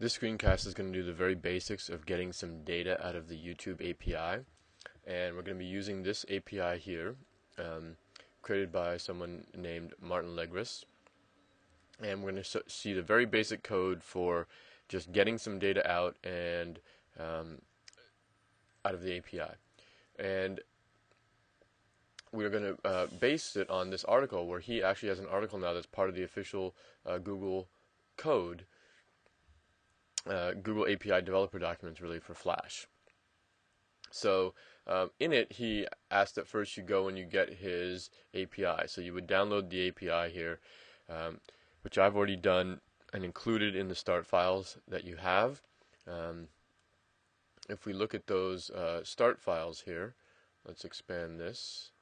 This screencast is going to do the very basics of getting some data out of the YouTube API. And we're going to be using this API here, um, created by someone named Martin Legris. And we're going to see the very basic code for just getting some data out and um, out of the API. And we're going to uh, base it on this article where he actually has an article now that's part of the official uh, Google code, uh, Google API developer documents really for Flash. So um, in it, he asked that first you go and you get his API. So you would download the API here, um, which I've already done and included in the start files that you have. Um, if we look at those uh, start files here, let's expand this.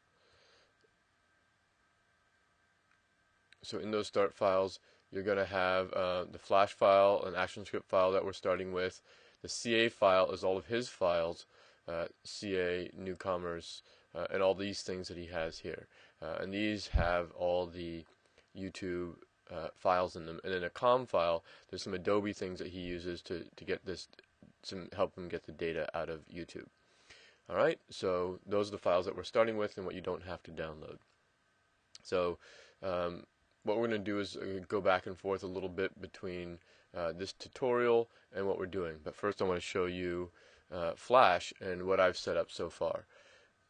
So in those start files, you're going to have uh, the Flash file, an ActionScript file that we're starting with. The CA file is all of his files, uh, CA, newcommerce, uh, and all these things that he has here. Uh, and these have all the YouTube uh, files in them. And in a COM file, there's some Adobe things that he uses to, to get this, to help him get the data out of YouTube. Alright, so those are the files that we're starting with and what you don't have to download. So um, what we're going to do is uh, go back and forth a little bit between uh, this tutorial and what we're doing. But first I want to show you uh, Flash and what I've set up so far.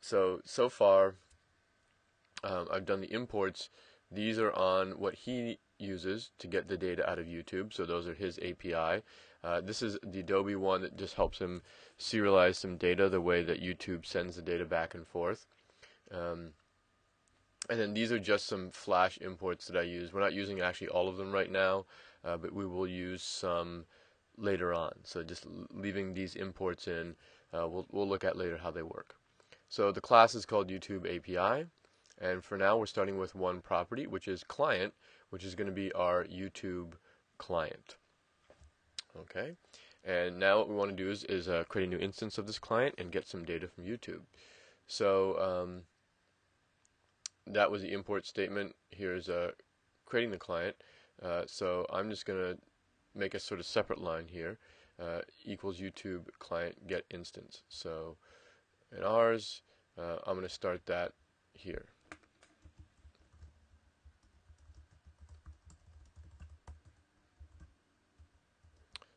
So, so far um, I've done the imports. These are on what he uses to get the data out of YouTube. So those are his API. Uh, this is the Adobe one that just helps him serialize some data the way that YouTube sends the data back and forth. Um, and then these are just some Flash imports that I use. We're not using actually all of them right now, uh, but we will use some later on. So just leaving these imports in, uh, we'll, we'll look at later how they work. So the class is called YouTube API, and for now we're starting with one property, which is client, which is going to be our YouTube client. Okay, and now what we want to do is, is uh, create a new instance of this client and get some data from YouTube. So um, that was the import statement. Here's uh, creating the client. Uh, so I'm just going to make a sort of separate line here. Uh, equals YouTube client get instance. So in ours, uh, I'm going to start that here.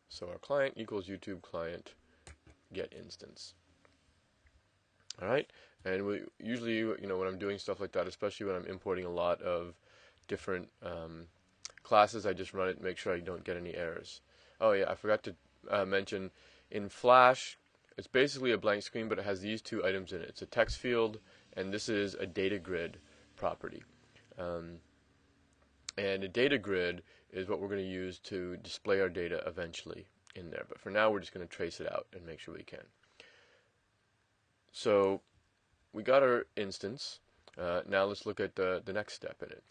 So our client equals YouTube client get instance. All right, and we usually, you know, when I'm doing stuff like that, especially when I'm importing a lot of different um, classes, I just run it and make sure I don't get any errors. Oh yeah, I forgot to uh, mention in Flash, it's basically a blank screen, but it has these two items in it. It's a text field, and this is a data grid property. Um, and a data grid is what we're going to use to display our data eventually in there. But for now, we're just going to trace it out and make sure we can. So we got our instance. Uh, now let's look at the, the next step in it.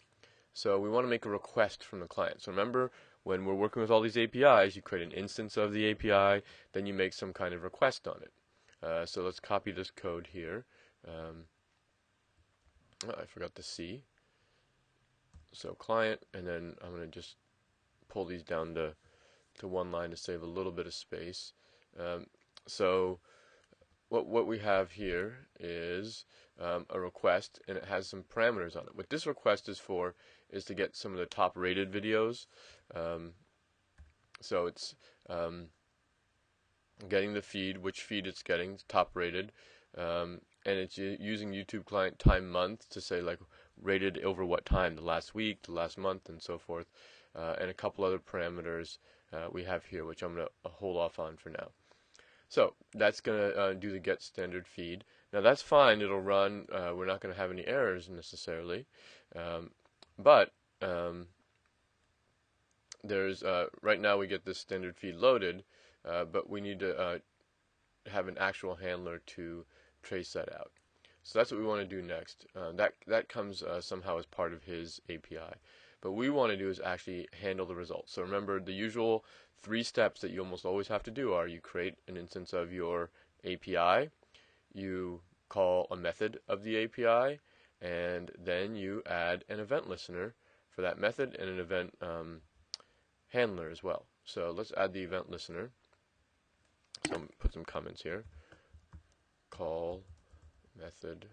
So we want to make a request from the client. So remember, when we're working with all these APIs, you create an instance of the API, then you make some kind of request on it. Uh, so let's copy this code here. Um, oh, I forgot the C. So client, and then I'm going to just pull these down to, to one line to save a little bit of space. Um, so what what we have here is um, a request and it has some parameters on it. What this request is for is to get some of the top rated videos. Um, so it's um, getting the feed, which feed it's getting, top rated, um, and it's using YouTube client time month to say like rated over what time, the last week, the last month, and so forth, uh, and a couple other parameters uh, we have here, which I'm going to hold off on for now. So that's going to uh, do the get standard feed. Now that's fine, it'll run, uh, we're not going to have any errors necessarily, um, but um, there's, uh, right now we get this standard feed loaded, uh, but we need to uh, have an actual handler to trace that out. So that's what we want to do next. Uh, that, that comes somehow as part of his API. But we want to do is actually handle the results. So remember the usual three steps that you almost always have to do are you create an instance of your API, you call a method of the API, and then you add an event listener for that method and an event um, handler as well. So let's add the event listener. So put some comments here. Call method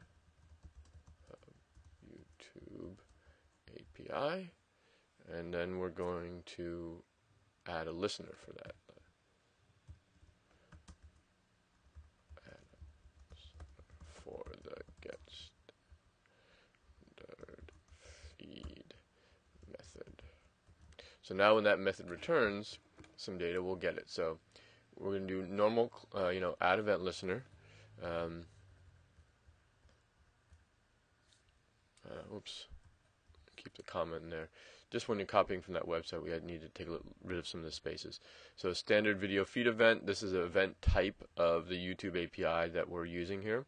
YouTube API, and then we're going to add a listener for that. For the get feed method. So now when that method returns some data, we'll get it. So we're going to do normal, uh, you know, add event listener. Um, uh, oops, keep the comment in there. Just when you're copying from that website, we need to take a little rid of some of the spaces. So standard video feed event, this is an event type of the YouTube API that we're using here.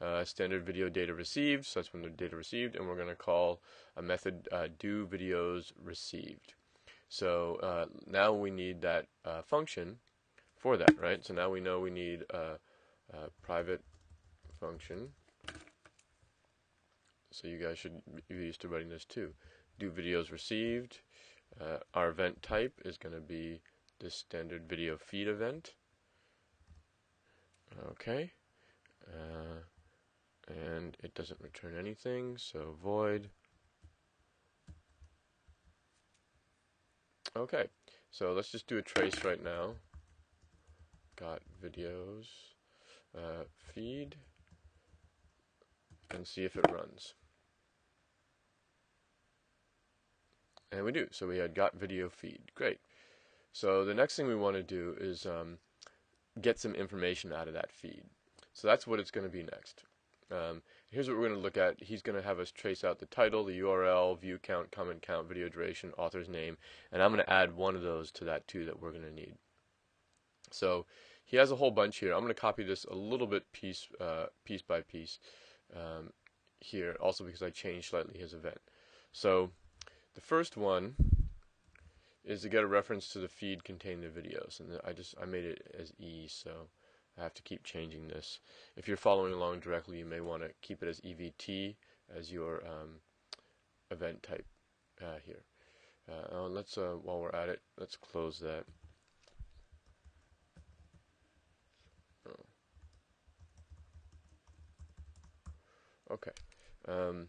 Uh, standard video data received, so that's when the data received, and we're going to call a method uh, do videos received. So uh, now we need that uh, function for that, right? So now we know we need a, a private function. So you guys should be used to writing this too. Do videos received. Uh, our event type is going to be this standard video feed event. Okay. Uh, and it doesn't return anything, so void. Okay, so let's just do a trace right now got videos uh, feed and see if it runs. And we do. So we had got video feed. Great. So the next thing we want to do is um, get some information out of that feed. So that's what it's going to be next. Um, here's what we're going to look at. He's going to have us trace out the title, the URL, view count, comment count, video duration, author's name, and I'm going to add one of those to that too that we're going to need. So he has a whole bunch here. I'm going to copy this a little bit piece uh, piece by piece um, here, also because I changed slightly his event. So the first one is to get a reference to the feed containing the videos, and I just I made it as E, so I have to keep changing this. If you're following along directly, you may want to keep it as EVT as your um, event type uh, here. Uh, let's uh, while we're at it, let's close that. Okay. Um,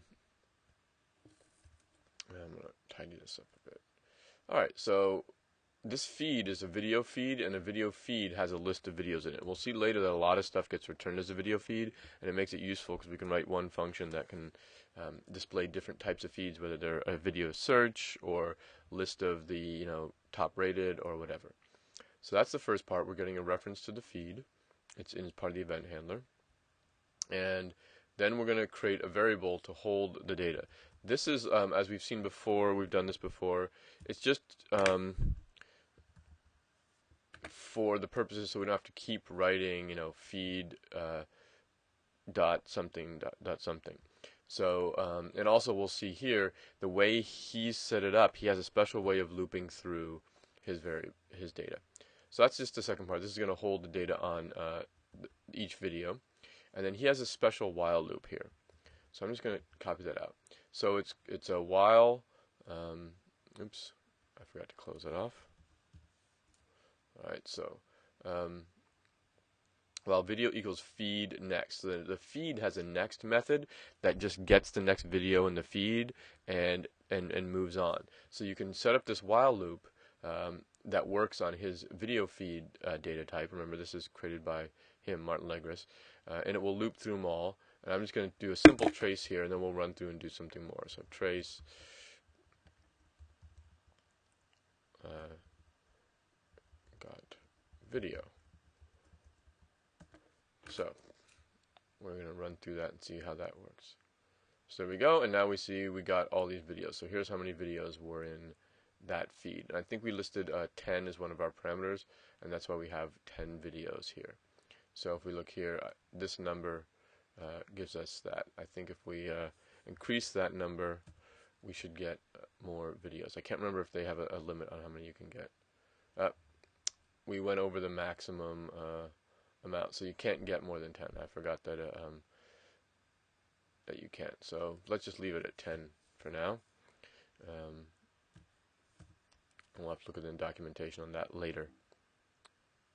I'm going to tidy this up a bit. Alright, so this feed is a video feed, and a video feed has a list of videos in it. We'll see later that a lot of stuff gets returned as a video feed, and it makes it useful because we can write one function that can um, display different types of feeds, whether they're a video search or list of the you know top rated or whatever. So that's the first part. We're getting a reference to the feed. It's in part of the event handler, and then we're going to create a variable to hold the data. This is, um, as we've seen before, we've done this before, it's just um, for the purposes so we don't have to keep writing, you know, feed uh, dot something dot, dot something. So, um, and also we'll see here, the way he's set it up, he has a special way of looping through his very his data. So that's just the second part. This is going to hold the data on uh, each video. And then he has a special while loop here. So I'm just going to copy that out. So it's it's a while. Um, oops, I forgot to close that off. All right, so um, while video equals feed next. the, the feed has a next method that just gets the next video in the feed and and and moves on. So you can set up this while loop um, that works on his video feed uh, data type. Remember, this is created by him, Martin Legris uh, and it will loop through them all. And I'm just going to do a simple trace here, and then we'll run through and do something more. So trace uh, got video. So we're going to run through that and see how that works. So there we go, and now we see we got all these videos. So here's how many videos were in that feed. And I think we listed uh, 10 as one of our parameters, and that's why we have 10 videos here. So if we look here, uh, this number uh, gives us that. I think if we uh, increase that number, we should get uh, more videos. I can't remember if they have a, a limit on how many you can get. Uh, we went over the maximum uh, amount, so you can't get more than 10. I forgot that um, that you can't. So let's just leave it at 10 for now. Um, we'll have to look at the documentation on that later.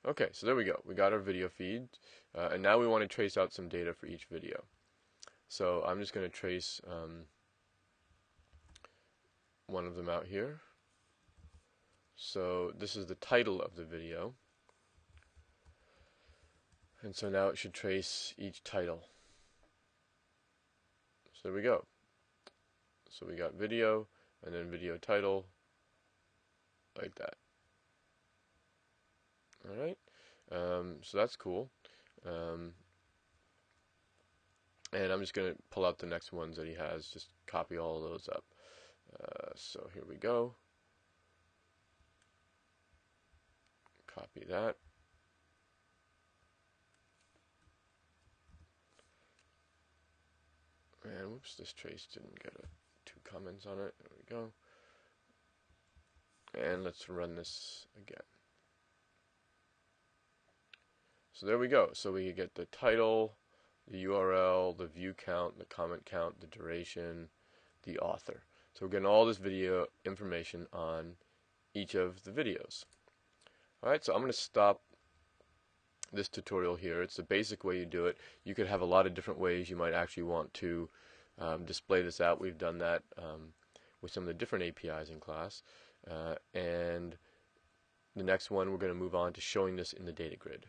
Okay, so there we go. We got our video feed, uh, and now we want to trace out some data for each video. So I'm just going to trace um, one of them out here. So this is the title of the video. And so now it should trace each title. So there we go. So we got video, and then video title, like that. Alright, um, so that's cool. Um, and I'm just going to pull out the next ones that he has, just copy all those up. Uh, so here we go. Copy that. And whoops, this trace didn't get a, two comments on it. There we go. And let's run this again. So there we go. So we get the title, the URL, the view count, the comment count, the duration, the author. So we're getting all this video information on each of the videos. Alright, so I'm going to stop this tutorial here. It's the basic way you do it. You could have a lot of different ways you might actually want to um, display this out. We've done that um, with some of the different APIs in class. Uh, and the next one, we're going to move on to showing this in the data grid.